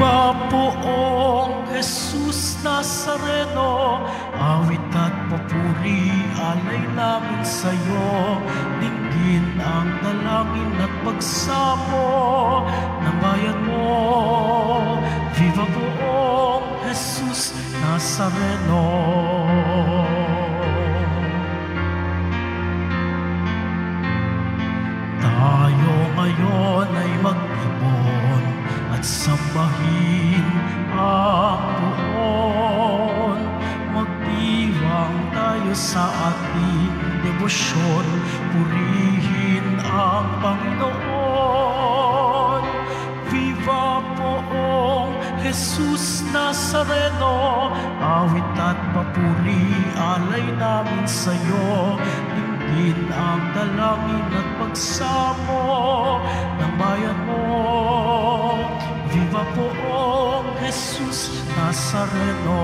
Viva poong Jesus Nazareno, awit at papuri, alay namin sa'yo. Dinggin ang dalangin at pagsamo ng bayan mo. Viva poong Jesus Nazareno. Tayo ngayon ay mag-ibon at sambahin ang buon. Magdiwang tayo sa ating debosyon, purihin ang Panginoon. Viva poong Jesus Nazareno, awit at papuri, alay namin sa'yo. Dinggin ang dalangin at pagsamo ng bayan mo. Viva poong Jesus Nazareno.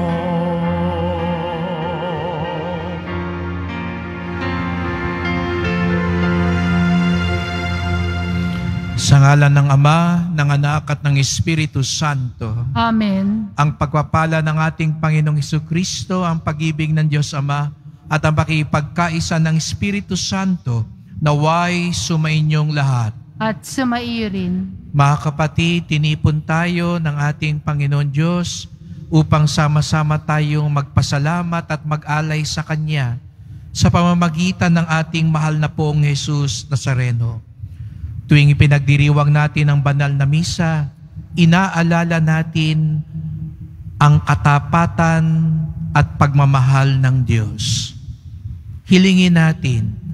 Sa ngalan ng Ama, ng Anak at ng Espiritu Santo, Amen. ang pagpapala ng ating Panginoong Heso Kristo, ang pag-ibig ng Diyos Ama, at ang pakipagkaisa ng Espiritu Santo, naway sumainyong lahat. At sumairin. Mga kapatid, tinipon tayo ng ating Panginoon Diyos upang sama-sama tayong magpasalamat at mag-alay sa Kanya sa pamamagitan ng ating mahal na poong Jesus Nazareno. Tuwing ipinagdiriwang natin ang banal na misa, inaalala natin ang katapatan at pagmamahal ng Diyos. Hilingin natin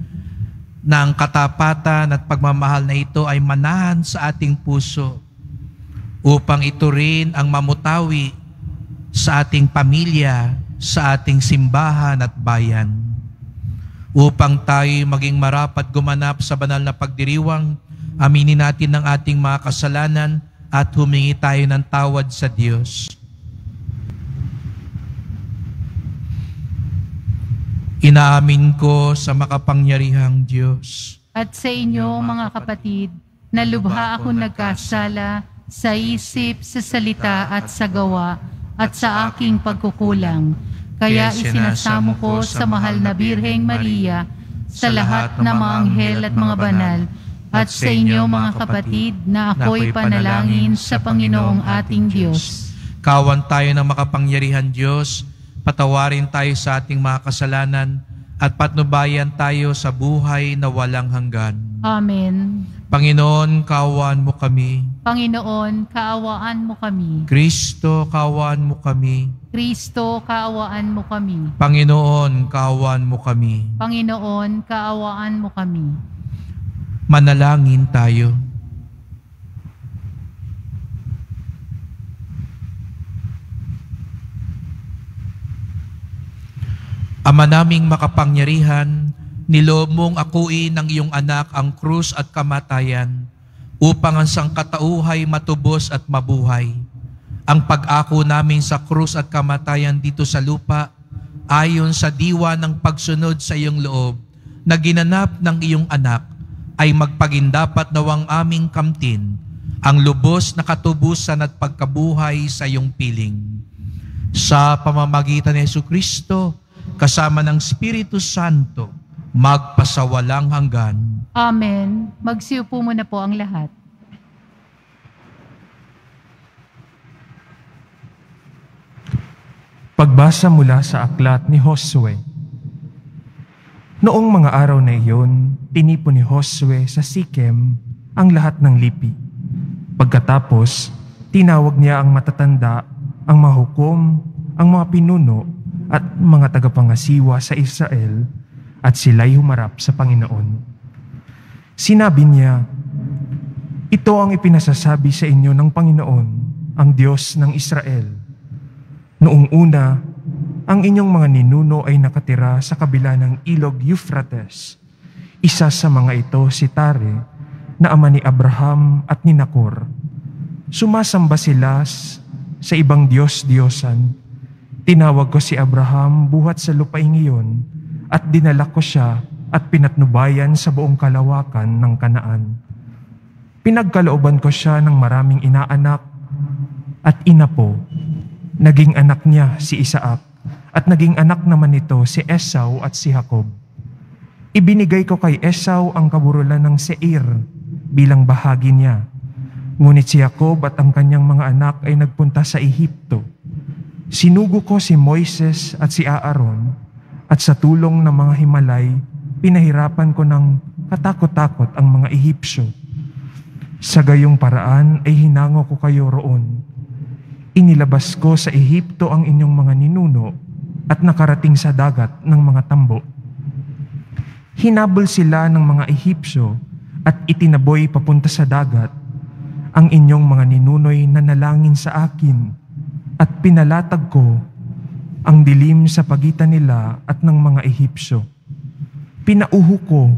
ang katapatan at pagmamahal na ito ay manahan sa ating puso upang ito rin ang mamutawi sa ating pamilya, sa ating simbahan at bayan. Upang tayo maging marapat gumanap sa banal na pagdiriwang, aminin natin ang ating mga kasalanan at humingi tayo ng tawad sa Diyos. Inaamin ko sa makapangyarihang Diyos. At sa inyo, mga kapatid, na lubha ako nagkasala sa isip, sa salita at sa gawa at sa aking pagkukulang. Kaya isinasamo ko sa mahal na Birheng Maria, sa lahat ng mga anghel at mga banal, at sa inyo mga kapatid na ako'y panalangin sa Panginoong ating Diyos. Kawan tayo ng makapangyarihan Diyos, patawarin tayo sa ating mga kasalanan, at patnubayan tayo sa buhay na walang hanggan. Amen. Panginoon, kawan mo kami. Panginoon, kaawaan mo kami. Kristo, kawan mo kami. Kristo, kaawaan mo kami. Panginoon, kawan mo kami. Panginoon, kaawaan mo kami. Manalangin tayo. Ama naming makapangyarihan, niloob mong akuin ng iyong anak ang krus at kamatayan upang ang sangkatauhay matubos at mabuhay. Ang pag-ako namin sa krus at kamatayan dito sa lupa ayon sa diwa ng pagsunod sa iyong loob na ginanap ng iyong anak ay magpagindapat nawang aming kamtin ang lubos na katubusan at pagkabuhay sa iyong piling. Sa pamamagitan ni Yesu Kristo, kasama ng Espiritu Santo, magpasawalang hanggan. Amen. Magsiupo muna po ang lahat. Pagbasa mula sa aklat ni Josue. Noong mga araw na iyon, tinipon ni Josue sa Sikem ang lahat ng lipi. Pagkatapos, tinawag niya ang matatanda, ang mahukom, ang mga pinuno at mga tagapangasiwa sa Israel at sila'y humarap sa Panginoon. Sinabi niya, Ito ang ipinasasabi sa inyo ng Panginoon, ang Diyos ng Israel. Noong una, ang inyong mga ninuno ay nakatira sa kabila ng ilog Euphrates. Isa sa mga ito si Tare, na ama ni Abraham at ni Nakor. Sumasamba sila sa ibang Diyos-Diyosan. Tinawag ko si Abraham buhat sa lupaing iyon at dinala ko siya at pinatnubayan sa buong kalawakan ng kanaan. Pinagkalooban ko siya ng maraming inaanak at ina po. Naging anak niya si Isaac at naging anak naman nito si Esau at si Jacob. Ibinigay ko kay Esau ang kaburulan ng Seir bilang bahagi niya. Ngunit si Jacob at ang kanyang mga anak ay nagpunta sa Ehipto. Sinugo ko si Moises at si Aaron at sa tulong ng mga Himalay, pinahirapan ko ng katakot-takot ang mga Ehipsyo. Sa gayong paraan ay hinango ko kayo roon. Inilabas ko sa Ehipto ang inyong mga ninuno at nakarating sa dagat ng mga tambo. Hinabol sila ng mga Ehipsyo at itinaboy papunta sa dagat ang inyong mga ninunoy na nalangin sa akin at pinalatag ko ang dilim sa pagitan nila at ng mga Ehipsyo. Pinauho ko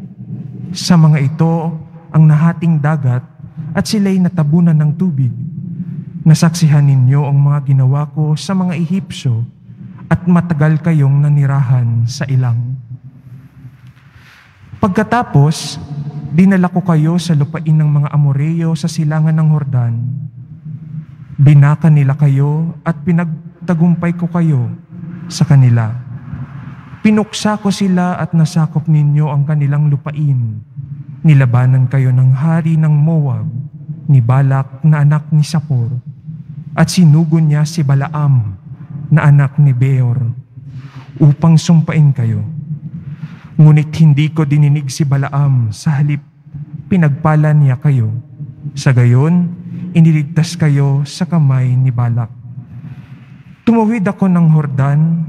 sa mga ito ang nahating dagat at sila'y natabunan ng tubig. Nasaksihan ninyo ang mga ginawa ko sa mga Ehipsyo at matagal kayong nanirahan sa ilang. Pagkatapos, dinala ko kayo sa lupain ng mga Amoreyo sa silangan ng Hordan. Binaka nila kayo at pinagtagumpay ko kayo sa kanila. Pinuksa ko sila at nasakop ninyo ang kanilang lupain. Nilabanan kayo ng hari ng Moab, ni Balak na anak ni Sapor, at sinugo niya si Balaam na anak ni Beor, upang sumpain kayo. Ngunit hindi ko dininig si Balaam sa halip pinagpala niya kayo. Sa gayon, iniligtas kayo sa kamay ni Balak. Tumawid ako ng Hordan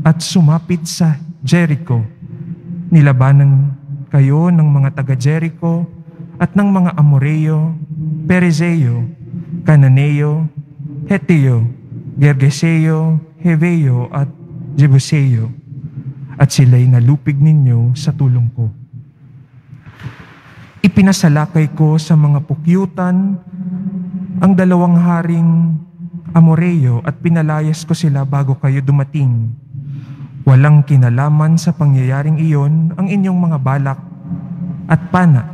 at sumapit sa Jericho. Nilabanan kayo ng mga taga Jericho at ng mga Amoreo, Perizeo, Cananeo, Heteo, Gergeseo, Heveo at Jebuseo at sila'y nalupig ninyo sa tulong ko. Ipinasalakay ko sa mga pukyutan ang dalawang haring Amoreo at pinalayas ko sila bago kayo dumating. Walang kinalaman sa pangyayaring iyon ang inyong mga balak at pana.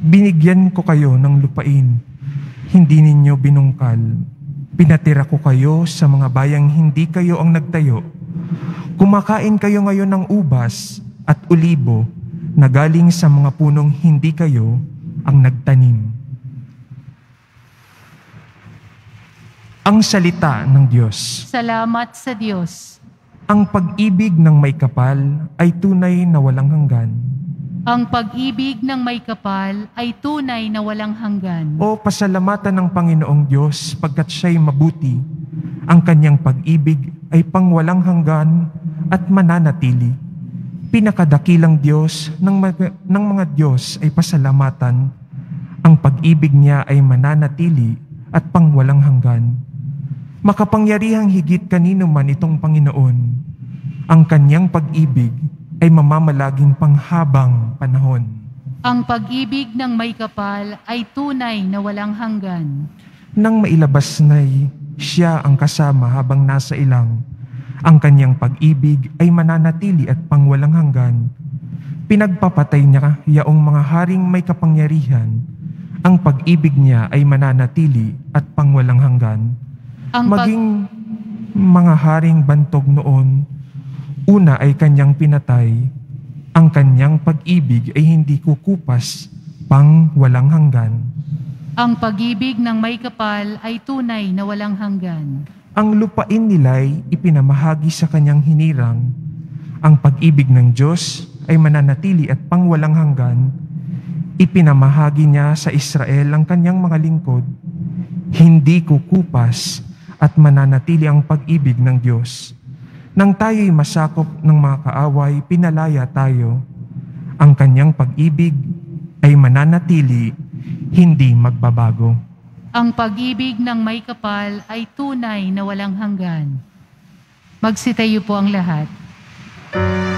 Binigyan ko kayo ng lupain, hindi ninyo binungkal. Pinatira ko kayo sa mga bayang hindi kayo ang nagtayo. Kumakain kayo ngayon ng ubas at ulibo na galing sa mga punong hindi kayo ang nagtanim. Ang salita ng Diyos. Salamat sa Diyos. Ang pag-ibig ng may kapal ay tunay na walang hanggan. Ang pag-ibig ng may kapal ay tunay na walang hanggan. O pasalamatan ng Panginoong Diyos pagkat siya'y mabuti. Ang kanyang pag-ibig ay pangwalang hanggan at mananatili. Pinakadakilang Diyos ng mga, ng mga Diyos ay pasalamatan. Ang pag-ibig niya ay mananatili at pangwalang hanggan. Makapangyarihang higit kanino man itong Panginoon. Ang kanyang pag-ibig ay mamamalaging panghabang panahon. Ang pag-ibig ng may kapal ay tunay na walang hanggan. Nang mailabas na'y siya ang kasama habang nasa ilang, ang kanyang pag-ibig ay mananatili at pangwalang hanggan. Pinagpapatay niya yaong mga haring may kapangyarihan. Ang pag-ibig niya ay mananatili at pangwalang hanggan. Ang Maging mga haring bantog noon, una ay kanyang pinatay, ang kanyang pag-ibig ay hindi kukupas pang walang hanggan. Ang pag-ibig ng may kapal ay tunay na walang hanggan. Ang lupain nila'y ipinamahagi sa kanyang hinirang. Ang pag-ibig ng Diyos ay mananatili at pangwalang hanggan. Ipinamahagi niya sa Israel ang kanyang mga lingkod. Hindi kukupas at mananatili ang pag-ibig ng Diyos. Nang tayo'y masakop ng mga kaaway, pinalaya tayo. Ang kanyang pag-ibig ay mananatili, hindi magbabago. Ang pag-ibig ng may kapal ay tunay na walang hanggan. Magsitayo po ang lahat. Ah,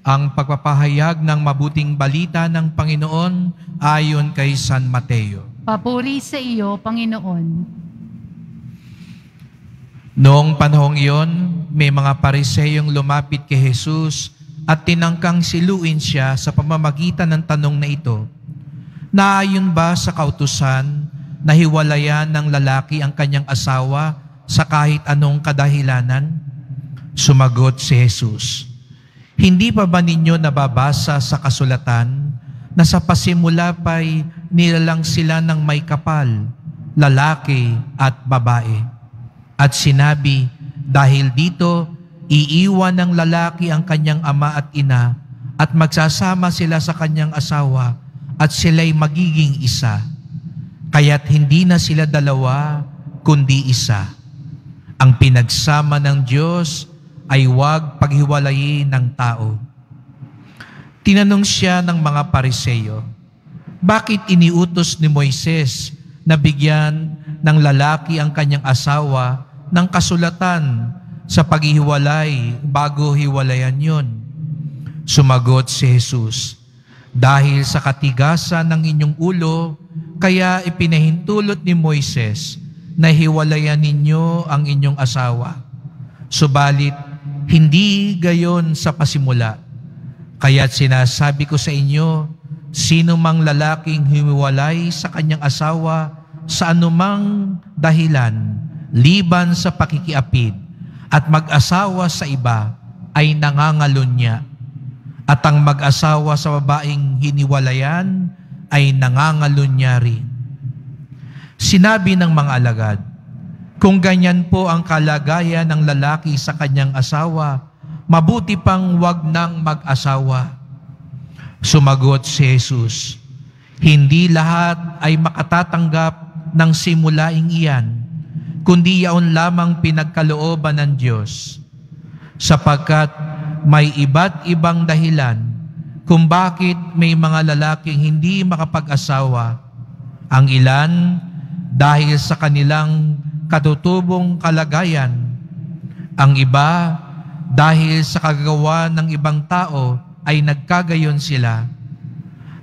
Ang pagpapahayag ng mabuting balita ng Panginoon ayon kay San Mateo. Papuri sa iyo, Panginoon. Noong panahong iyon, may mga pariseyong lumapit kay Jesus at tinangkang siluin siya sa pamamagitan ng tanong na ito. Naayon ba sa kautusan na hiwalayan ng lalaki ang kanyang asawa sa kahit anong kadahilanan? Sumagot si Jesus, Hindi pa ba ninyo nababasa sa kasulatan na sa pasimula pa'y nilalang sila ng may kapal, lalaki at babae? At sinabi, dahil dito, iiwan ng lalaki ang kanyang ama at ina at magsasama sila sa kanyang asawa at sila'y magiging isa. Kaya't hindi na sila dalawa, kundi isa. Ang pinagsama ng Diyos ay huwag paghiwalayin ng tao. Tinanong siya ng mga pariseyo, bakit iniutos ni Moises na bigyan ng lalaki ang kanyang asawa ng kasulatan sa paghihiwalay bago hiwalayan yon? Sumagot si Jesus, Dahil sa katigasan ng inyong ulo, kaya ipinahintulot ni Moises na hiwalayan ninyo ang inyong asawa. Subalit, hindi gayon sa pasimula. Kaya't sinasabi ko sa inyo, sino mang lalaking humiwalay sa kanyang asawa sa anumang dahilan, liban sa pakikiapid, at mag-asawa sa iba, ay nangangalon niya. At ang mag-asawa sa babaeng hiniwalayan ay nangangalon niya rin. Sinabi ng mga alagad, kung ganyan po ang kalagayan ng lalaki sa kanyang asawa, mabuti pang wag nang mag-asawa. Sumagot si Jesus, Hindi lahat ay makatatanggap ng simulaing iyan, kundi yaon lamang pinagkalooban ng Diyos. Sapagkat may iba't ibang dahilan kung bakit may mga lalaking hindi makapag-asawa. Ang ilan dahil sa kanilang katutubong kalagayan. Ang iba dahil sa kagawa ng ibang tao ay nagkagayon sila.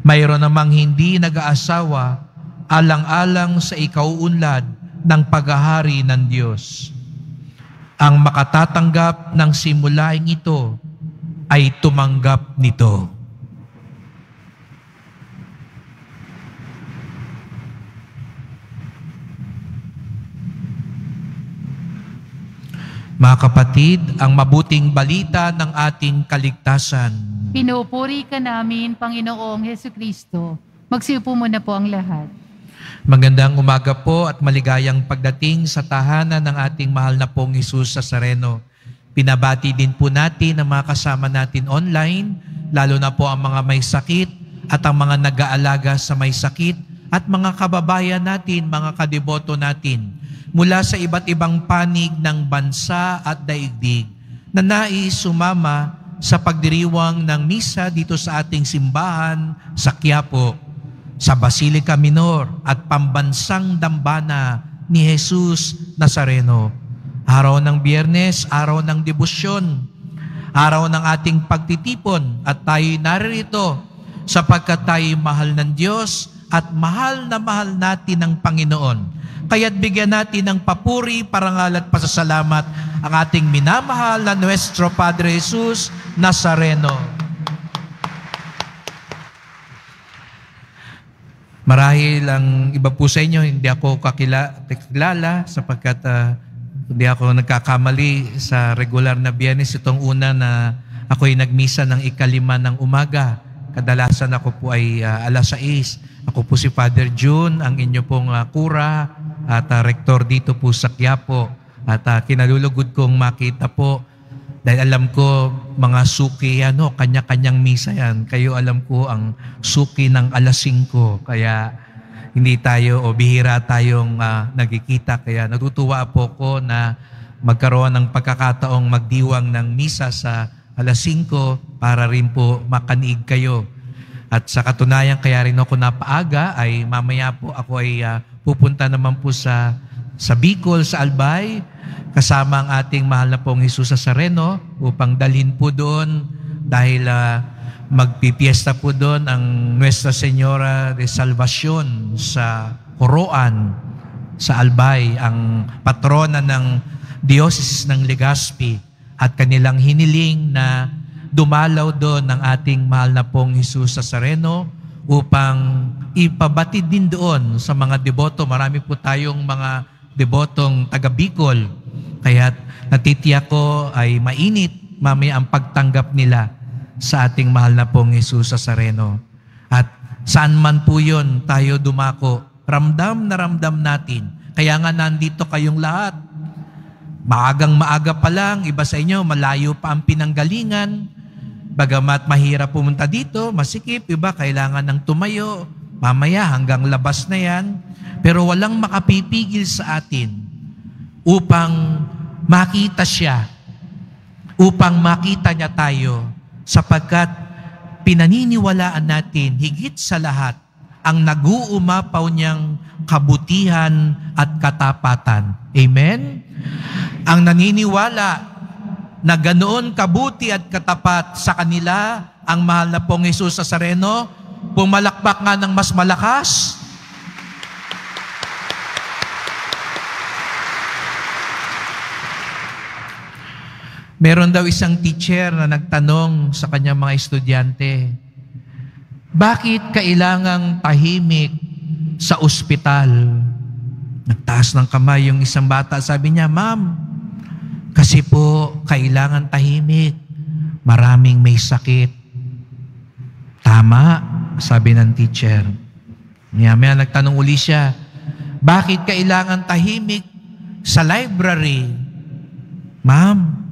Mayroon namang hindi nag-aasawa alang-alang sa ikauunlad ng paghahari ng Diyos. Ang makatatanggap ng simulaing ito ay tumanggap nito. Mga kapatid, ang mabuting balita ng ating kaligtasan. Pinupuri ka namin, Panginoong Heso Kristo. Magsiupo muna po ang lahat. Magandang umaga po at maligayang pagdating sa tahanan ng ating mahal na pong Isus sa Sareno. Pinabati din po natin ang mga kasama natin online, lalo na po ang mga may sakit at ang mga nag-aalaga sa may sakit at mga kababayan natin, mga kadeboto natin mula sa iba't ibang panig ng bansa at daigdig na nais sumama sa pagdiriwang ng misa dito sa ating simbahan sa Quiapo, sa Basilica Minor at pambansang dambana ni Jesus Nazareno. Araw ng biyernes, araw ng debosyon, araw ng ating pagtitipon at tayo naririto sapagkat tayo mahal ng Diyos at mahal na mahal natin ng Panginoon. Kaya't bigyan natin ng papuri, parangal at pasasalamat ang ating minamahal na Nuestro Padre Jesus Nazareno. Marahil ang iba po sa inyo, hindi ako kakila, kakilala sapagkat uh, hindi ako nagkakamali sa regular na biyernes. Itong una na ako'y nagmisa ng ikalima ng umaga. Kadalasan ako po ay ah, alas 6. Ako po si Father June, ang inyo pong ah, kura at ah, rektor dito po sa Quiapo. At ah, kinalulugod kong makita po dahil alam ko mga suki ano, kanya-kanyang misa yan. Kayo alam ko ang suki ng alas 5. Kaya hindi tayo o bihira tayong ah, nagkikita. Kaya natutuwa po ko na magkaroon ng pagkakataong magdiwang ng misa sa alas 5 para rin po makaniig kayo. At sa katunayan, kaya rin ako napaaga ay mamaya po ako ay ah, pupunta naman po sa sa Bicol, sa Albay, kasama ang ating mahal na pong Jesus sa Sareno upang dalhin po doon dahil ah, magpipiesta po doon ang Nuestra Señora de Salvacion sa Coroan, sa Albay, ang patrona ng Diocese ng Legazpi at kanilang hiniling na dumalaw doon ng ating mahal na pong Jesus sa Sareno upang ipabatid din doon sa mga deboto. Marami po tayong mga debotong taga Bicol. Kaya natitiyak ko ay mainit mamaya ang pagtanggap nila sa ating mahal na pong Jesus sa Sareno. At saan man po yun tayo dumako, ramdam na ramdam natin. Kaya nga nandito kayong lahat. Maagang maaga pa lang, iba sa inyo, malayo pa ang pinanggalingan. Bagamat mahirap pumunta dito, masikip, iba kailangan ng tumayo. Mamaya hanggang labas na yan. Pero walang makapipigil sa atin upang makita siya, upang makita niya tayo, sapagkat pinaniniwalaan natin higit sa lahat ang nag-uumapaw niyang kabutihan at katapatan. Amen? Ang naniniwala na ganoon kabuti at katapat sa kanila ang mahal na pong Jesus sa Sareno, pumalakpak nga ng mas malakas, Meron daw isang teacher na nagtanong sa kanyang mga estudyante, bakit kailangang tahimik sa ospital? Nagtaas ng kamay yung isang bata. Sabi niya, Ma'am, kasi po kailangan tahimik. Maraming may sakit. Tama, sabi ng teacher. Maya maya nagtanong uli siya, bakit kailangan tahimik sa library? Ma'am,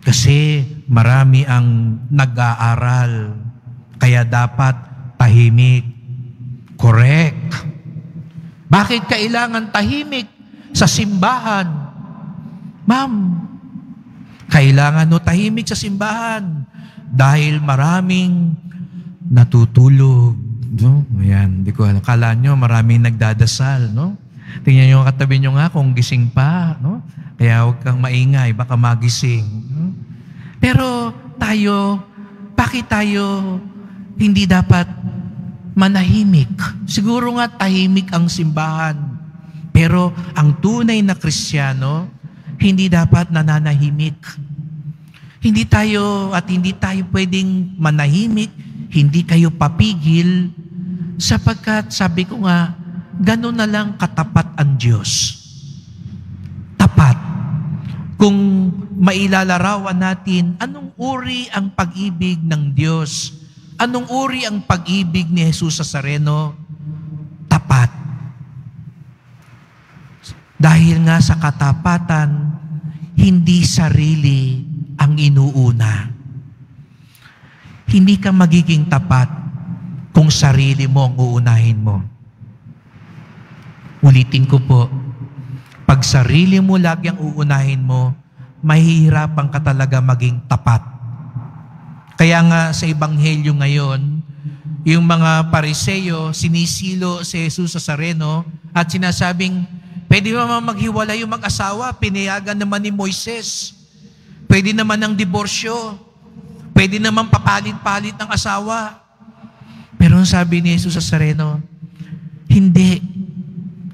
kasi marami ang nag-aaral. Kaya dapat tahimik. Correct. Bakit kailangan tahimik sa simbahan? Ma'am, kailangan no tahimik sa simbahan dahil maraming natutulog. No? Ayan, di ko alam. Kala nyo maraming nagdadasal, no? Tingnan nyo katabi nyo nga kung gising pa, no? Kaya huwag kang maingay, baka magising. no? Pero tayo, bakit tayo hindi dapat manahimik? Siguro nga tahimik ang simbahan. Pero ang tunay na Kristiyano, hindi dapat nananahimik. Hindi tayo at hindi tayo pwedeng manahimik, hindi kayo papigil, sapagkat sabi ko nga, gano'n na lang katapat ang Diyos. Tapat. Kung mailalarawan natin, anong uri ang pag-ibig ng Diyos? Anong uri ang pag-ibig ni Jesus sa Sareno? Tapat. Dahil nga sa katapatan, hindi sarili ang inuuna. Hindi ka magiging tapat kung sarili mo ang uunahin mo. Ulitin ko po, pag sarili mo lagi ang uunahin mo, mahihirapan ka talaga maging tapat. Kaya nga sa Ebanghelyo ngayon, yung mga pariseyo, sinisilo si Jesus sa Sareno at sinasabing, pwede naman maghiwalay yung mag-asawa, pinayagan naman ni Moises. Pwede naman ng diborsyo. Pwede naman papalit-palit ng asawa. Pero ang sabi ni Jesus sa Sareno, hindi.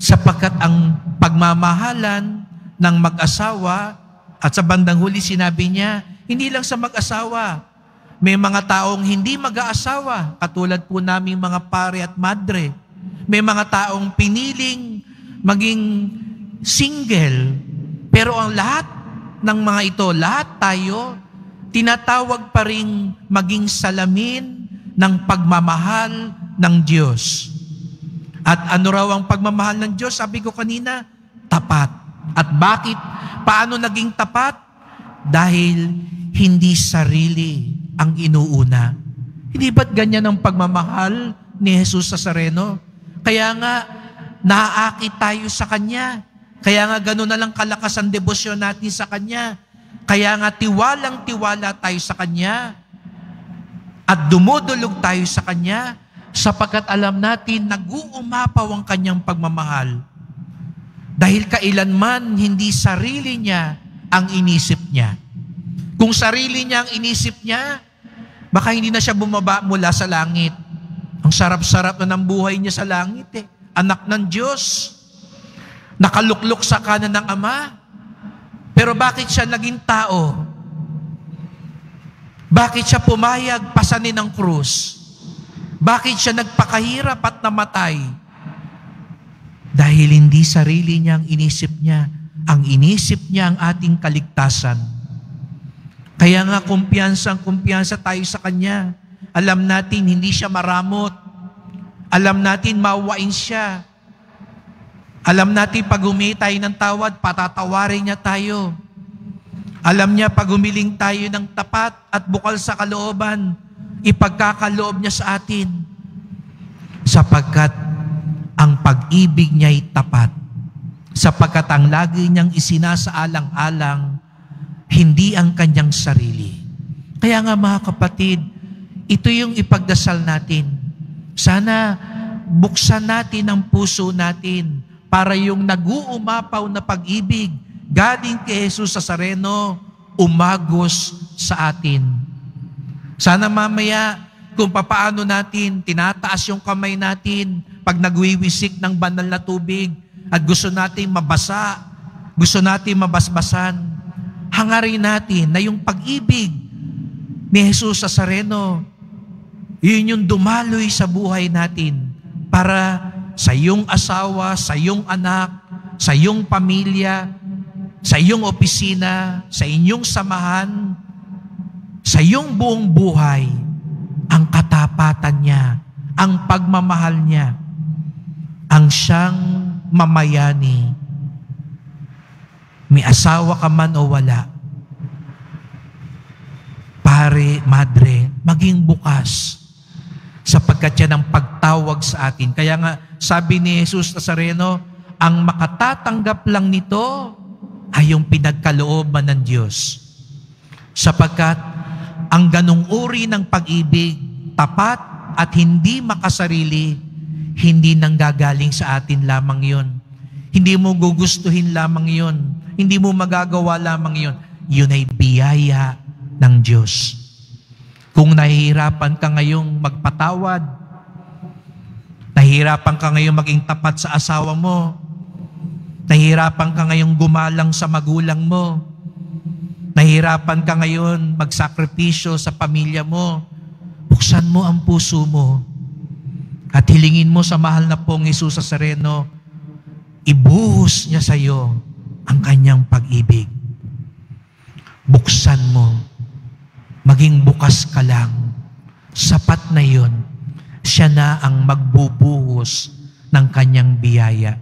Sapagkat ang pagmamahalan ng mag-asawa at sa bandang huli sinabi niya, hindi lang sa mag-asawa, may mga taong hindi mag-aasawa, katulad po namin mga pare at madre. May mga taong piniling maging single. Pero ang lahat ng mga ito, lahat tayo, tinatawag pa rin maging salamin ng pagmamahal ng Diyos. At ano raw ang pagmamahal ng Diyos? Sabi ko kanina, tapat. At bakit? Paano naging tapat? Dahil hindi sarili ang inuuna. Hindi ba't ganyan ang pagmamahal ni Jesus sa Sareno? Kaya nga, naaakit tayo sa Kanya. Kaya nga gano'n na lang kalakas ang debosyon natin sa Kanya. Kaya nga tiwalang tiwala tayo sa Kanya. At dumudulog tayo sa Kanya sapagkat alam natin nag-uumapaw ang Kanyang pagmamahal. Dahil kailanman hindi sarili niya ang inisip niya. Kung sarili niya ang inisip niya, baka hindi na siya bumaba mula sa langit. Ang sarap-sarap na ng buhay niya sa langit eh. Anak ng Diyos. Nakaluklok sa kanan ng Ama. Pero bakit siya naging tao? Bakit siya pumayag pasanin ng krus? Bakit siya nagpakahirap at namatay? Dahil hindi sarili niya ang inisip niya. Ang inisip niya ang ating kaligtasan. Kaya nga kumpiyansa ang kumpiyansa tayo sa Kanya. Alam natin hindi siya maramot. Alam natin mawain siya. Alam natin pag humingi ng tawad, patatawarin niya tayo. Alam niya pag humiling tayo ng tapat at bukal sa kalooban, ipagkakaloob niya sa atin. Sapagkat ang pag-ibig niya'y tapat. Sapagkat ang lagi niyang isinasaalang-alang, hindi ang kanyang sarili. Kaya nga mga kapatid, ito yung ipagdasal natin. Sana buksan natin ang puso natin para yung nag-uumapaw na pag-ibig galing kay Jesus sa Sareno, umagos sa atin. Sana mamaya, kung papaano natin, tinataas yung kamay natin pag nagwiwisik ng banal na tubig at gusto natin mabasa, gusto natin mabasbasan, hangarin natin na yung pag-ibig ni Jesus sa Sareno, yun yung dumaloy sa buhay natin para sa iyong asawa, sa iyong anak, sa iyong pamilya, sa iyong opisina, sa inyong samahan, sa iyong buong buhay, ang katapatan niya, ang pagmamahal niya, ang siyang mamayani. May asawa ka man o wala, pare, madre, maging bukas sapagkat yan ang pagtawag sa atin. Kaya nga, sabi ni Jesus Nazareno, ang makatatanggap lang nito ay yung pinagkalooban ng Diyos. Sapagkat ang ganong uri ng pag-ibig, tapat at hindi makasarili, hindi nanggagaling sa atin lamang yon. Hindi mo gugustuhin lamang yon. Hindi mo magagawa lamang yon. Yun ay biyaya ng Diyos. Kung nahihirapan ka ngayong magpatawad, nahihirapan ka ngayong maging tapat sa asawa mo, nahihirapan ka ngayong gumalang sa magulang mo, nahihirapan ka ngayon magsakripisyo sa pamilya mo, buksan mo ang puso mo at hilingin mo sa mahal na pong Isus sa Sereno, ibuhos niya sa iyo ang kanyang pag-ibig. Buksan mo maging bukas ka lang. Sapat na yon. Siya na ang magbubuhos ng kanyang biyaya.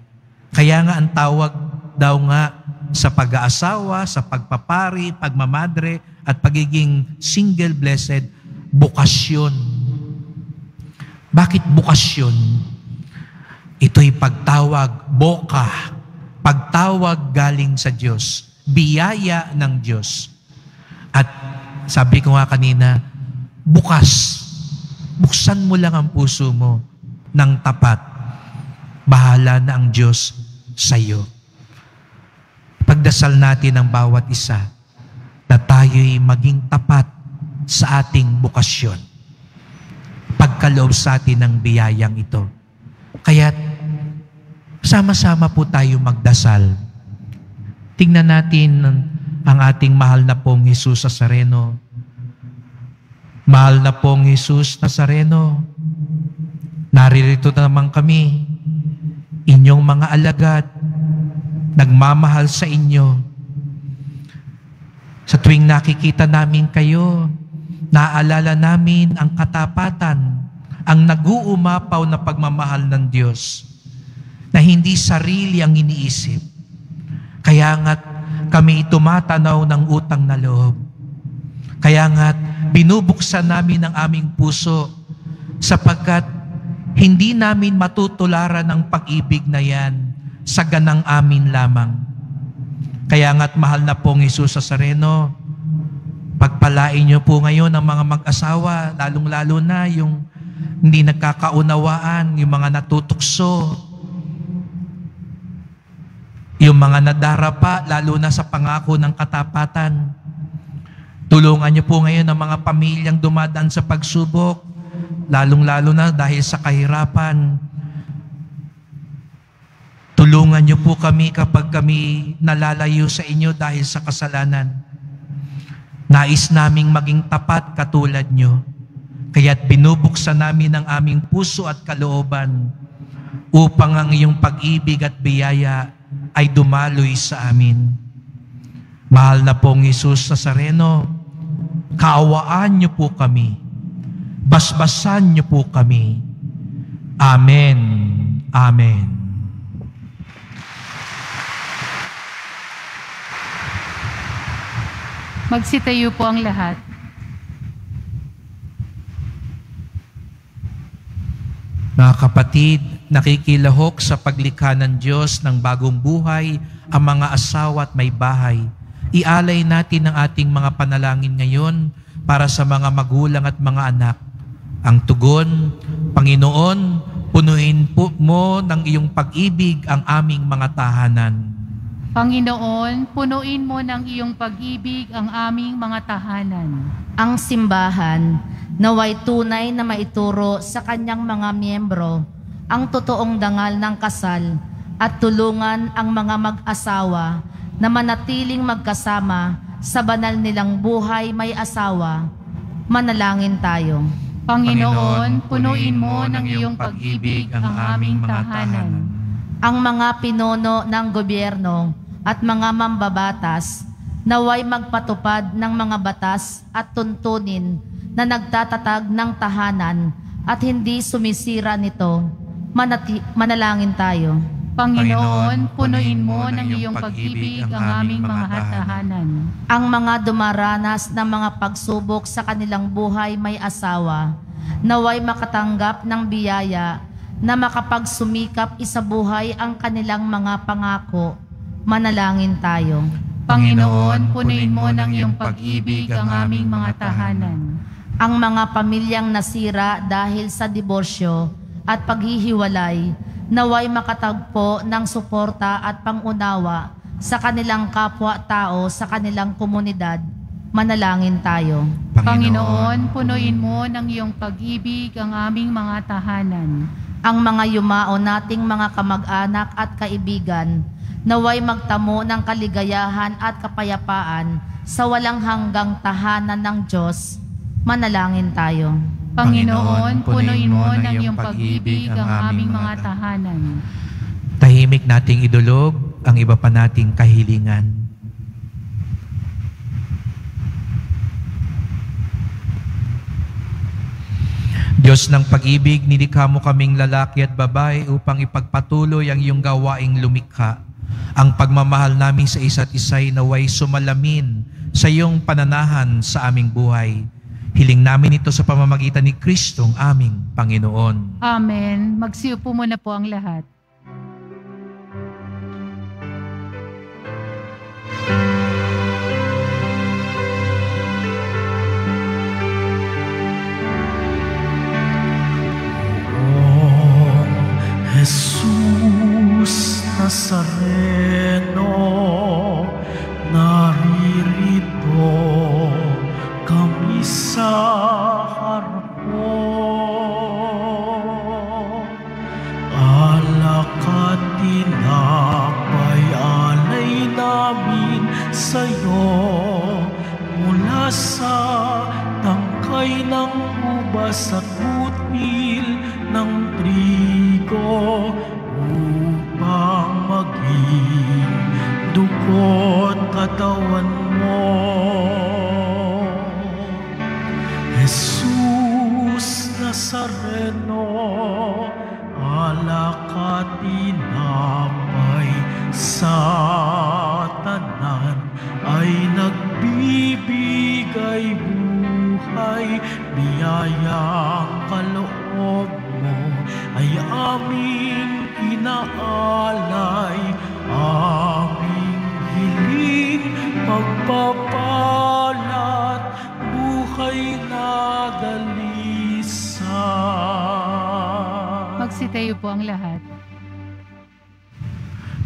Kaya nga ang tawag daw nga sa pag-aasawa, sa pagpapari, pagmamadre, at pagiging single blessed, bukasyon. Bakit bukasyon? Ito'y pagtawag, boka, pagtawag galing sa Diyos, biyaya ng Diyos. At sabi ko nga kanina, bukas. Buksan mo lang ang puso mo ng tapat. Bahala na ang Diyos sa iyo. Pagdasal natin ang bawat isa na tayo'y maging tapat sa ating bukasyon. Pagkaloob sa atin ng biyayang ito. Kaya sama-sama po tayo magdasal. Tingnan natin ang ating mahal na pong Jesus Nazareno. Mahal na pong Jesus Nazareno, naririto naman kami, inyong mga alagad, nagmamahal sa inyo. Sa tuwing nakikita namin kayo, naaalala namin ang katapatan, ang nag-uumapaw na pagmamahal ng Diyos na hindi sarili ang iniisip. Kaya nga't kami tumatanaw ng utang na loob. Kaya nga't binubuksan namin ang aming puso sapagkat hindi namin matutularan ang pag-ibig na yan sa ganang amin lamang. Kaya nga't mahal na pong Jesus sa Sareno, pagpalain niyo po ngayon ang mga mag-asawa, lalong-lalo na yung hindi nagkakaunawaan, yung mga natutukso, yung mga nadarapa, lalo na sa pangako ng katapatan. Tulungan niyo po ngayon ang mga pamilyang dumadaan sa pagsubok, lalong-lalo na dahil sa kahirapan. Tulungan niyo po kami kapag kami nalalayo sa inyo dahil sa kasalanan. Nais naming maging tapat katulad niyo. Kaya't binubuksan namin ang aming puso at kalooban upang ang iyong pag-ibig at biyaya ay dumaloy sa amin. Mahal na pong Jesus Nazareno, kaawaan niyo po kami. Basbasan niyo po kami. Amen. Amen. Magsitayo po ang lahat. Mga kapatid, nakikilahok sa paglikha ng Diyos ng bagong buhay ang mga asawa at may bahay. Ialay natin ang ating mga panalangin ngayon para sa mga magulang at mga anak. Ang tugon, Panginoon, punuin po mo ng iyong pag-ibig ang aming mga tahanan. Panginoon, punuin mo ng iyong pag-ibig ang aming mga tahanan. ang simbahan naway tunay na maituro sa kanyang mga miyembro ang totoong dangal ng kasal at tulungan ang mga mag-asawa na manatiling magkasama sa banal nilang buhay may asawa. Manalangin tayo. Panginoon, punuin mo ng iyong pag-ibig ang aming tahanan. ang mga pinuno ng gobyerno at mga mambabatas naway magpatupad ng mga batas at tuntunin na nagtatatag ng tahanan at hindi sumisira nito. Manati- manalangin tayo. Panginoon, punuin mo ng iyong pag-ibig ang aming mga tahanan. Ang mga dumaranas ng mga pagsubok sa kanilang buhay may asawa, naway makatanggap ng biyaya na makapagsumikap isabuhay ang kanilang mga pangako. Manalangin tayo. Panginoon, punuin mo ng iyong pag-ibig ang aming mga tahanan. ang mga pamilyang nasira dahil sa diborsyo at paghihiwalay, naway makatagpo ng suporta at pangunawa sa kanilang kapwa-tao sa kanilang komunidad. Manalangin tayo. Panginoon, punuin mo ng iyong pag-ibig ang aming mga tahanan. Ang mga yumao nating mga kamag-anak at kaibigan, naway magtamo ng kaligayahan at kapayapaan sa walang hanggang tahanan ng Diyos. Manalangin tayo. Panginoon, punuin mo ng iyong pag-ibig ang aming mga tahanan. Tahimik nating idulog ang iba pa nating kahilingan. Diyos ng pag-ibig, nilikha mo kaming lalaki at babae upang ipagpatuloy ang iyong gawaing lumikha. Ang pagmamahal namin sa isa't isa'y naway sumalamin sa iyong pananahan sa aming buhay. Hiling namin ito sa pamamagitan ni Kristong aming Panginoon. Amen. Magsiupo muna po ang lahat. Oh, Jesus Nazareno, sa harap mo. Alak at tinapay alay sa'yo mula sa tangkay ng ubas at butil ng trigo upang maging dugo't katawan mo. Nazareno, alak tinapay sa tanan ay nagbibigay buhay, biyayang kaloob mo ay aming inaalay, aming hiling pagpapalay. Magsitayo po ang lahat.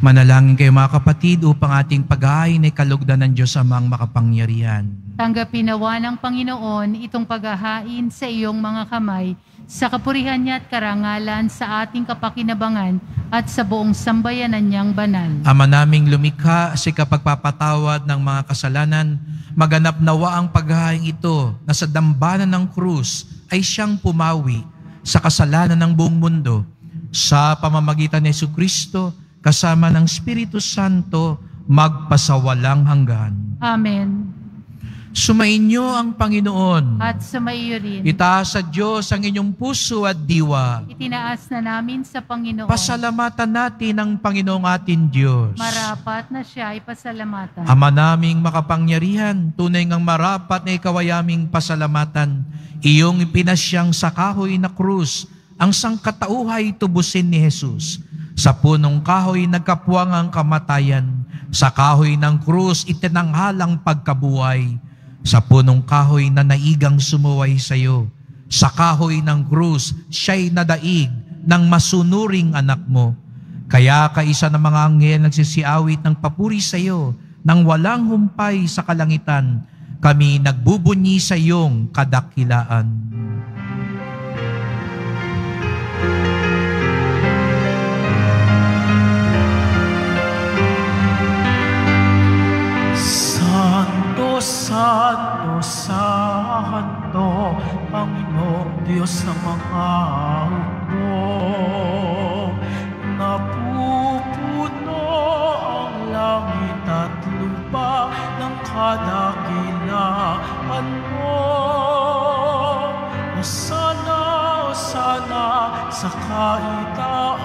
Manalangin kayo mga kapatid upang ating paghahain ay kalugdan ng Diyos amang makapangyarihan. Tanggapin nawa ng Panginoon itong paghahain sa iyong mga kamay sa kapurihan niya at karangalan sa ating kapakinabangan at sa buong sambayanan niyang banal. Ama naming lumikha sa kapagpapatawad ng mga kasalanan, maganap nawa ang paghahain ito na sa dambana ng krus ay siyang pumawi sa kasalanan ng buong mundo sa pamamagitan ni Yesu Kristo kasama ng Espiritu Santo magpasawalang hanggan. Amen. Sumainyo ang Panginoon. At sumaiyo rin. Itaas sa Diyos ang inyong puso at diwa. Itinaas na namin sa Panginoon. Pasalamatan natin ang Panginoong atin Diyos. Marapat na siya ay pasalamatan. Ama naming makapangyarihan, tunay ngang marapat na ikaw ay aming pasalamatan. Iyong ipinasyang sa kahoy na krus, ang sangkatauhay tubusin ni Jesus. Sa punong kahoy nagkapuwang ang kamatayan. Sa kahoy ng krus itinanghalang pagkabuhay. Sa punong kahoy na naigang sumuway sa iyo. Sa kahoy ng krus, siya'y nadaig ng masunuring anak mo. Kaya kaisa ng mga anghel nagsisiawit ng papuri sa iyo nang walang humpay sa kalangitan, kami nagbubunyi sa iyong kadakilaan. Santo, Santo, Panginoong Diyos ng mga hukbo. Napupuno ang langit at lupa ng kadakilaan mo. O sana, o sana, sa kaitaasan,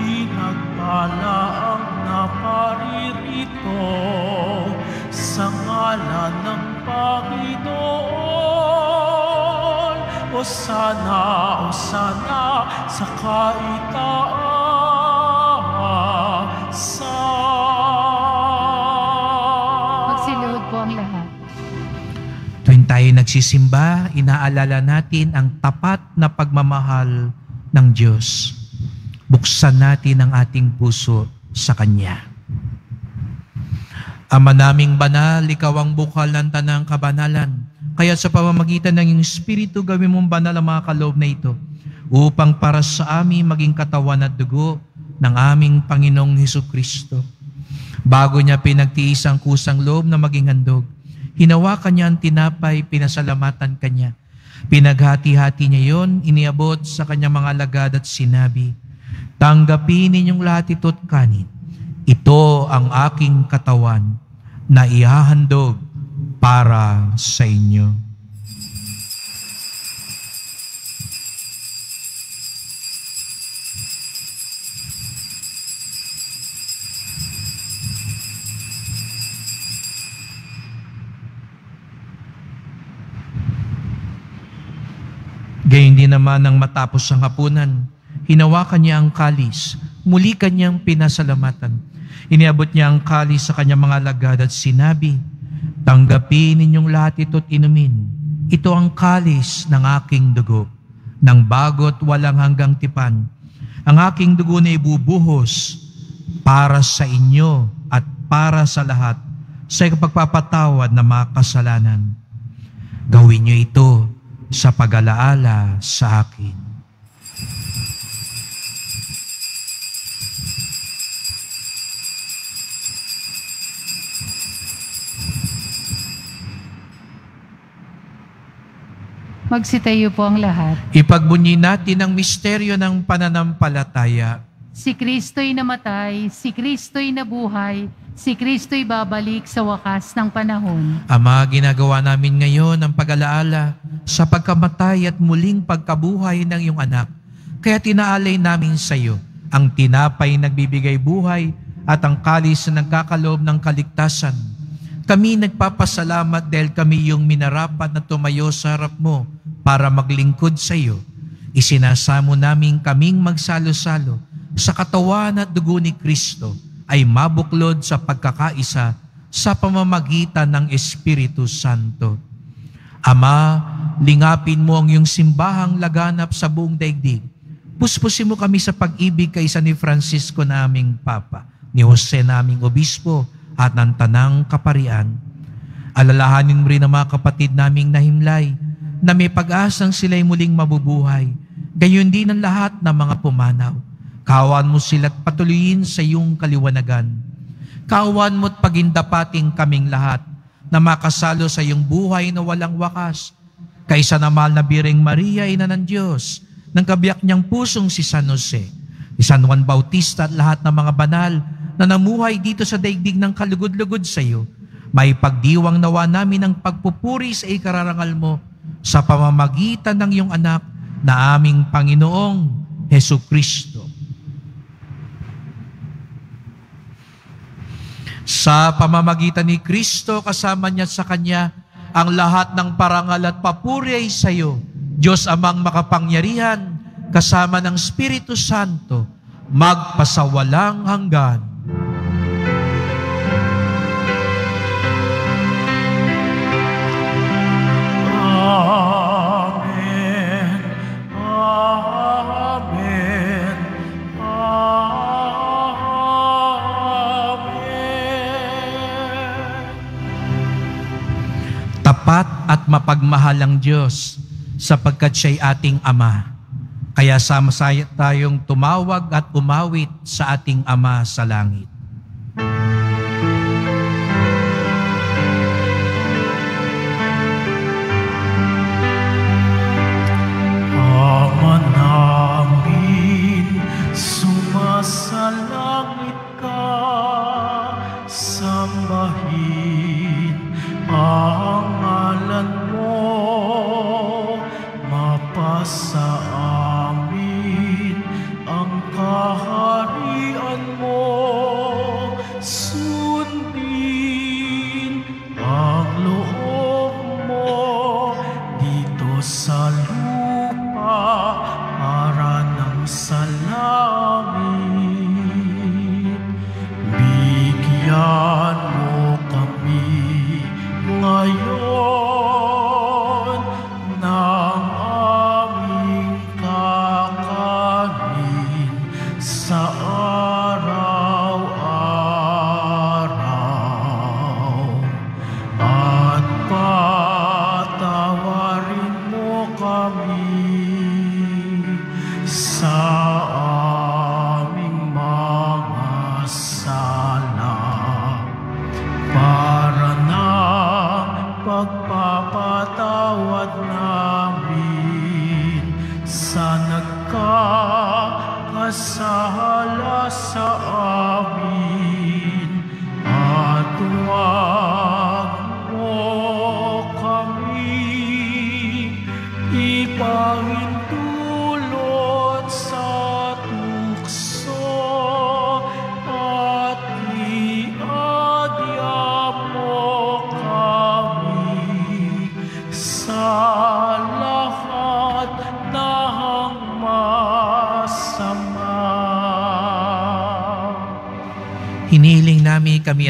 pinagpala ngalan ng Panginoon. O sana, o sana, sa kaitaasan. Magsiluhod po ang lahat. Tuwing tayo nagsisimba, inaalala natin ang tapat na pagmamahal ng Diyos. Buksan natin ang ating puso sa Kanya. Ama naming banal, ikaw ang bukal ng tanang kabanalan. Kaya sa pamamagitan ng iyong Espiritu, gawin mong banal ang mga kaloob na ito upang para sa amin maging katawan at dugo ng aming Panginoong Heso Kristo. Bago niya pinagtiis ang kusang loob na maging handog, hinawakan niya ang tinapay, pinasalamatan kanya. Pinaghati-hati niya yon, iniabot sa kanyang mga lagad at sinabi, Tanggapin ninyong lahat ito't kanin. Ito ang aking katawan na ihahandog para sa inyo. Gayun din naman nang matapos ang hapunan, hinawakan niya ang kalis, muli kanyang pinasalamatan. Iniabot niya ang kalis sa kanyang mga lagad at sinabi, Tanggapin ninyong lahat ito't inumin. Ito ang kalis ng aking dugo, ng bagot walang hanggang tipan. Ang aking dugo na ibubuhos para sa inyo at para sa lahat sa pagpapatawad ng mga kasalanan. Gawin niyo ito sa pag-alaala sa akin. Magsitayo po ang lahat. Ipagbunyi natin ang misteryo ng pananampalataya. Si Kristo'y namatay, si Kristo'y nabuhay, si Kristo'y babalik sa wakas ng panahon. Ama, ginagawa namin ngayon ang pag-alaala sa pagkamatay at muling pagkabuhay ng iyong anak. Kaya tinaalay namin sa iyo ang tinapay nagbibigay buhay at ang kalis na nagkakaloob ng kaligtasan. Kami nagpapasalamat dahil kami yung minarapat na tumayo sa harap mo para maglingkod sa iyo. Isinasamo namin kaming magsalo-salo sa katawan at dugo ni Kristo ay mabuklod sa pagkakaisa sa pamamagitan ng Espiritu Santo. Ama, lingapin mo ang iyong simbahang laganap sa buong daigdig. Puspusin mo kami sa pag-ibig kaysa ni Francisco naming Papa, ni Jose naming Obispo, at ng Tanang Kaparian. Alalahanin mo rin ang mga kapatid naming nahimlay na may pag-asang sila'y muling mabubuhay. Gayon din ang lahat ng mga pumanaw. Kawan mo sila't patuloyin sa iyong kaliwanagan. Kawan mo't pagindapating kaming lahat na makasalo sa iyong buhay na walang wakas. Kaysa na mahal na Biring Maria, Ina ng Diyos, ng kabiyak niyang pusong si San Jose, si San Juan Bautista at lahat ng mga banal na namuhay dito sa daigdig ng kalugod-lugod sa iyo, may pagdiwang nawa namin ang pagpupuri sa ikararangal mo sa pamamagitan ng iyong anak na aming Panginoong Heso Kristo. Sa pamamagitan ni Kristo, kasama niya sa Kanya, ang lahat ng parangal at papuri ay sa iyo, Diyos amang makapangyarihan, kasama ng Espiritu Santo, magpasawalang hanggan. Tapat at mapagmahal ang Diyos sapagkat siya'y ating Ama. Kaya sama-saya tayong tumawag at umawit sa ating Ama sa langit.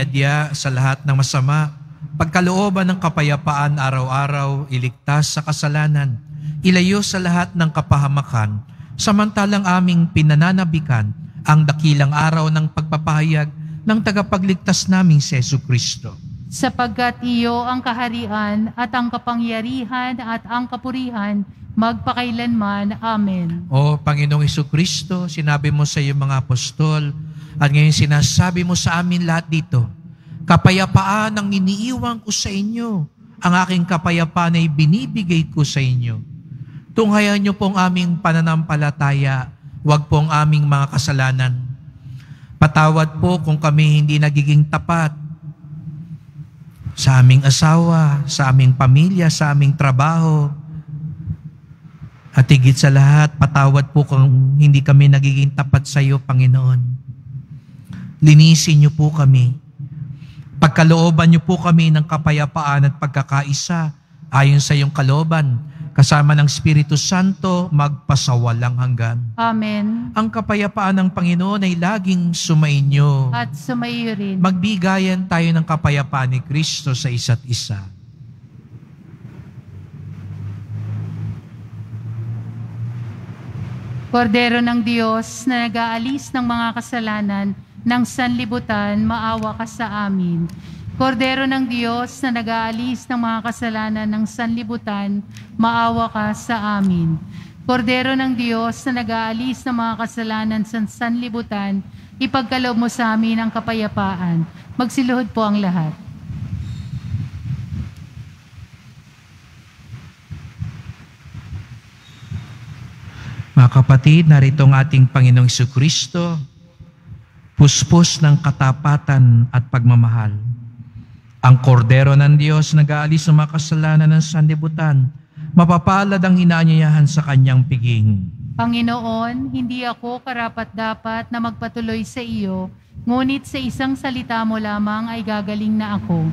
Namin kami adya sa lahat ng masama, pagkalooban ng kapayapaan araw-araw, iligtas sa kasalanan, ilayo sa lahat ng kapahamakan, samantalang aming pinananabikan ang dakilang araw ng pagpapahayag ng tagapagligtas naming si Yesu Kristo. Sapagkat iyo ang kaharian at ang kapangyarihan at ang kapurihan magpakailanman. Amen. O Panginoong Iso Kristo, sinabi mo sa iyong mga apostol, at ngayon sinasabi mo sa amin lahat dito, kapayapaan ang iniiwan ko sa inyo. Ang aking kapayapaan ay binibigay ko sa inyo. Tunghayan niyo pong aming pananampalataya, wag pong aming mga kasalanan. Patawad po kung kami hindi nagiging tapat sa aming asawa, sa aming pamilya, sa aming trabaho, At higit sa lahat, patawad po kung hindi kami nagiging tapat sa iyo, Panginoon. Linisin niyo po kami. Pagkalooban niyo po kami ng kapayapaan at pagkakaisa ayon sa iyong kalooban, kasama ng Espiritu Santo, magpasawalang hanggan. Amen. Ang kapayapaan ng Panginoon ay laging sumainyo. At sumaiyo rin. Magbigayan tayo ng kapayapaan ni Kristo sa isa't isa. Kordero ng Diyos na nag-aalis ng mga kasalanan ng sanlibutan, maawa ka sa amin. Kordero ng Diyos na nag-aalis ng mga kasalanan ng sanlibutan, maawa ka sa amin. Kordero ng Diyos na nag-aalis ng mga kasalanan sa sanlibutan, ipagkaloob mo sa amin ang kapayapaan. Magsiluhod po ang lahat. Mga kapatid, narito ang ating Panginoong Kristo, puspos ng katapatan at pagmamahal. Ang kordero ng Diyos nag-aalis ng mga kasalanan ng sanlibutan, mapapalad ang inaanyayahan sa kanyang piging. Panginoon, hindi ako karapat-dapat na magpatuloy sa iyo, ngunit sa isang salita mo lamang ay gagaling na ako.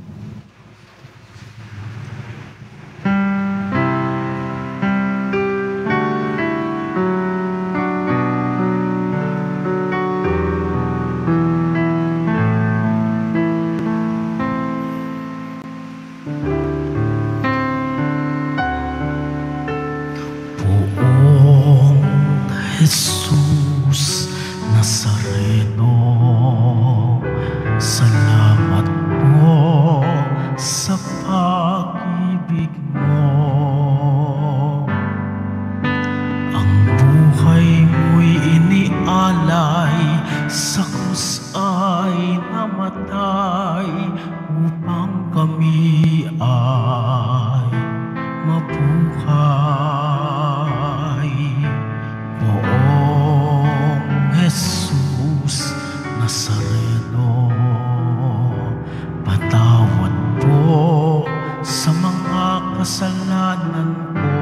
Kasalanan ko.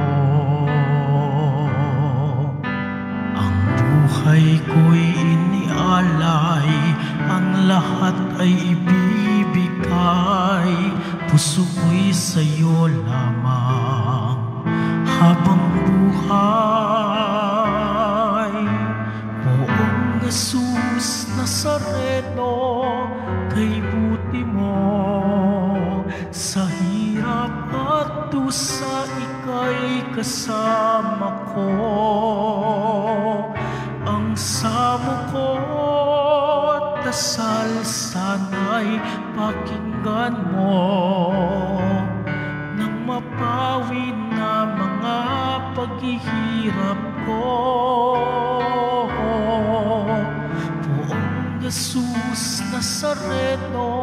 Ang buhay ko'y inialay, ang lahat ay ibibigay, puso ko'y sa'yo lamang habang buhay. Kasama ko. Ang samo ko at dasal sana'y pakinggan mo nang na mga paghihirap ko. Poong Jesus Nazareno,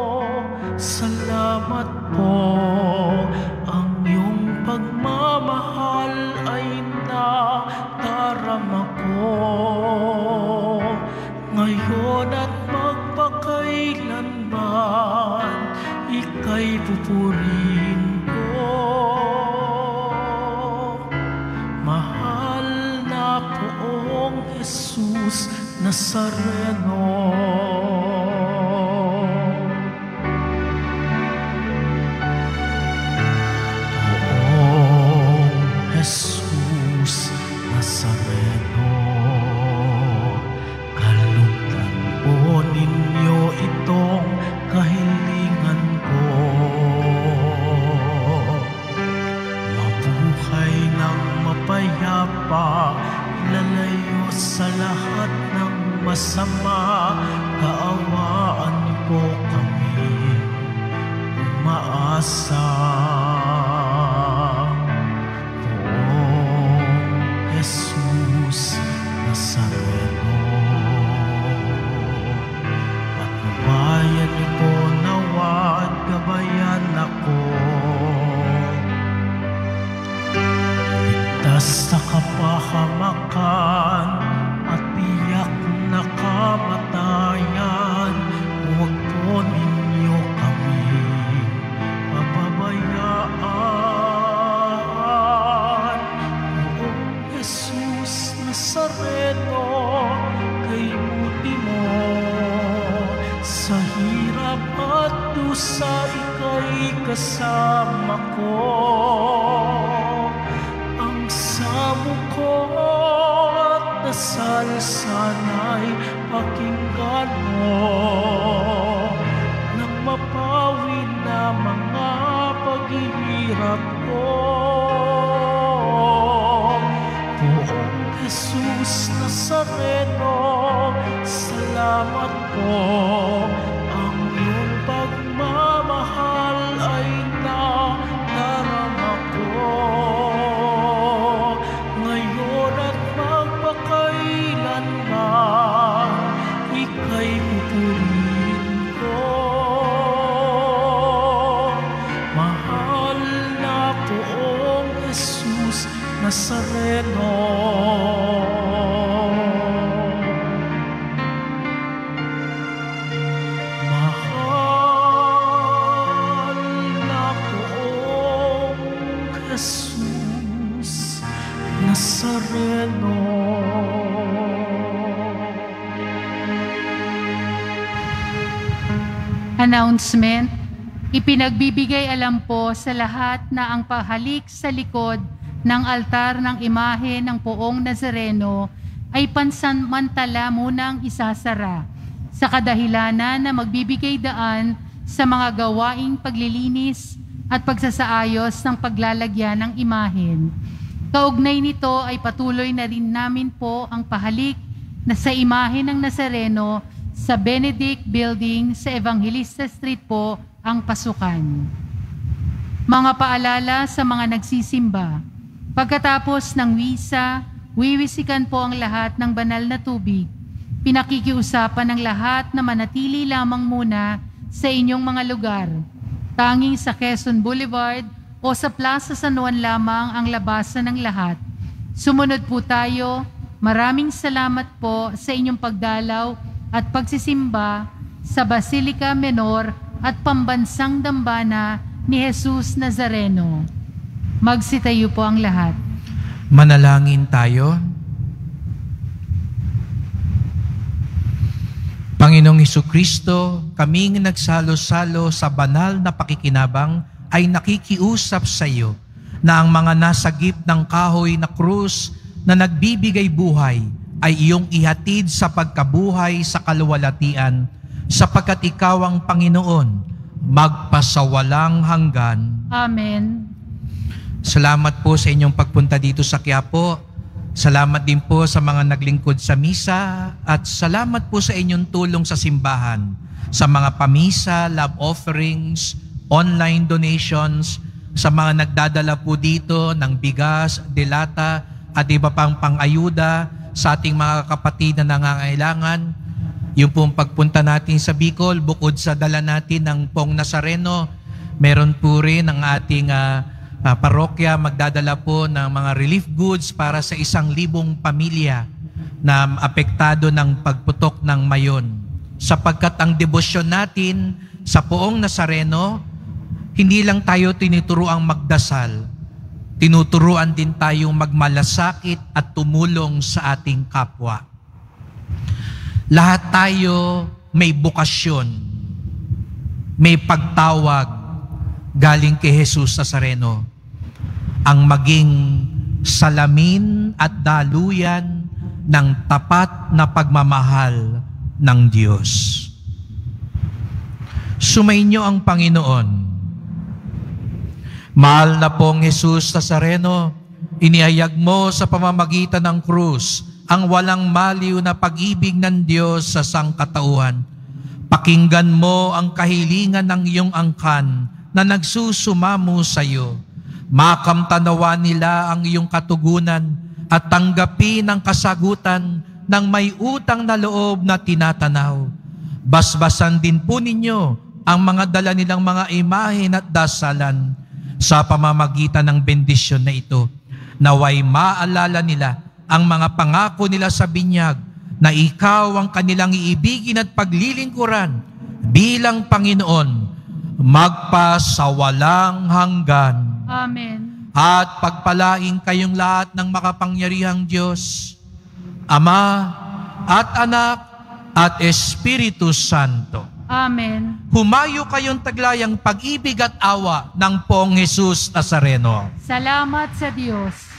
Announcement, ipinagbibigay alam po sa lahat na ang pahalik sa likod ng altar ng imahe ng poong Nazareno ay pansamantala munang isasara sa kadahilanan na magbibigay daan sa mga gawaing paglilinis at pagsasaayos ng paglalagyan ng imahen. Kaugnay nito ay patuloy na rin namin po ang pahalik na sa imahe ng Nazareno sa Benedict Building sa Evangelista Street po ang pasukan. Mga paalala sa mga nagsisimba. Pagkatapos ng wisa, wiwisikan po ang lahat ng banal na tubig. Pinakikiusapan ng lahat na manatili lamang muna sa inyong mga lugar. Tanging sa Quezon Boulevard o sa Plaza San Juan lamang ang labasan ng lahat. Sumunod po tayo. Maraming salamat po sa inyong pagdalaw at pagsisimba sa Basilica Menor at Pambansang Dambana ni Jesus Nazareno. Magsitayo po ang lahat. Manalangin tayo. Panginoong Heso Kristo, kaming nagsalo-salo sa banal na pakikinabang ay nakikiusap sa iyo na ang mga nasagip ng kahoy na krus na nagbibigay buhay ay iyong ihatid sa pagkabuhay sa kaluwalhatian sapagkat ikaw ang Panginoon magpasawalang hanggan. Amen. Salamat po sa inyong pagpunta dito sa Quiapo. Salamat din po sa mga naglingkod sa misa at salamat po sa inyong tulong sa simbahan, sa mga pamisa, love offerings, online donations, sa mga nagdadala po dito ng bigas, delata at iba pang pang-ayuda sa ating mga kapatid na nangangailangan. Yung pong pagpunta natin sa Bicol, bukod sa dala natin ng Pong Nazareno, meron po rin ang ating ah, ah, parokya magdadala po ng mga relief goods para sa isang libong pamilya na apektado ng pagputok ng mayon. Sapagkat ang debosyon natin sa poong Nazareno, hindi lang tayo tinuturuang magdasal, tinuturuan din tayong magmalasakit at tumulong sa ating kapwa. Lahat tayo may bukasyon, may pagtawag galing kay Jesus Nazareno ang maging salamin at daluyan ng tapat na pagmamahal ng Diyos. Sumainyo ang Panginoon. Mahal na pong Jesus Nazareno, inihayag mo sa pamamagitan ng krus ang walang maliw na pag-ibig ng Diyos sa sangkatauhan. Pakinggan mo ang kahilingan ng iyong angkan na nagsusumamo sa iyo. Makamtanawa nila ang iyong katugunan at tanggapin ang kasagutan ng may utang na loob na tinatanaw. Basbasan din po ninyo ang mga dala nilang mga imahen at dasalan sa pamamagitan ng bendisyon na ito. Naway maalala nila ang mga pangako nila sa binyag na ikaw ang kanilang iibigin at paglilingkuran bilang Panginoon magpasawalang hanggan. Amen. At pagpalain kayong lahat ng makapangyarihang Diyos, Ama at Anak at Espiritu Santo. Amen. Humayo kayong taglayang pag-ibig at awa ng Pong Jesus Nazareno. Salamat sa Diyos.